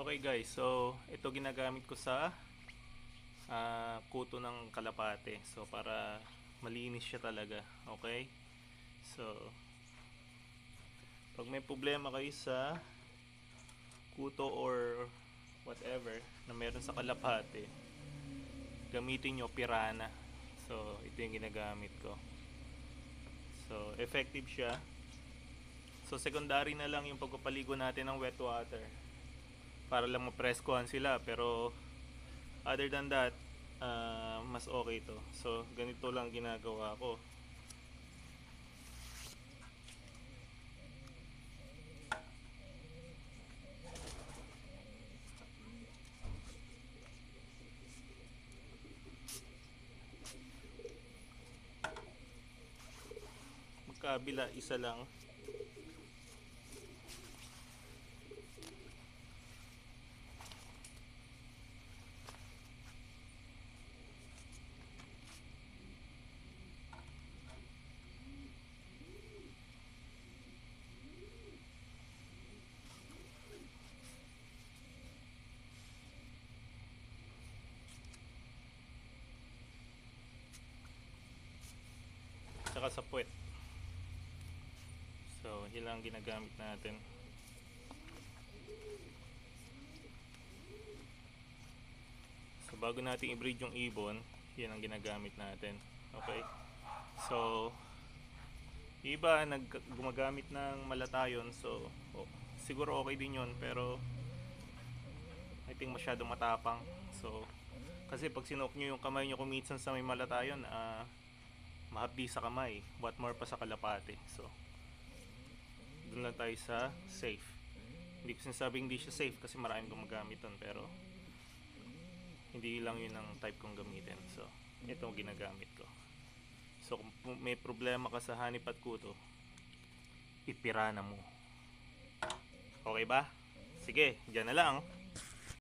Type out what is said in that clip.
Okay guys, so ito ginagamit ko sa ah, kuto ng kalapate. So para malinis siya talaga, okay? So pag may problema kayo sa kuto or whatever na meron sa kalapate, gamitin nyo pirana. So ito yung ginagamit ko. So effective siya. So secondary na lang yung pagpapaligo natin ng wet water para lang mapreskuhan sila pero other than that ah, mas okay to. So ganito lang ginagawa ko. Magkabila isa lang tsaka sa puwet. So yun lang ang ginagamit natin. So bago natin i-breed yung ibon yan ang ginagamit natin. Okay? So iba nag gumagamit ng malatayon. So oh, siguro okay din yun pero I think masyadong matapang. So kasi pag sinok nyo yung kamay nyo kung minsan sa may malatayon ah mahapdi sa kamay what more pa sa kalapate so doon lang tayo sa safe. Hindi ko sinasabing hindi siya safe kasi maraming gumagamit doon pero hindi lang yun ang type kong gamitin. So ito ang ginagamit ko. So kung may problema ka sa hanip at kuto ipirana mo. Okay ba? sige, dyan na lang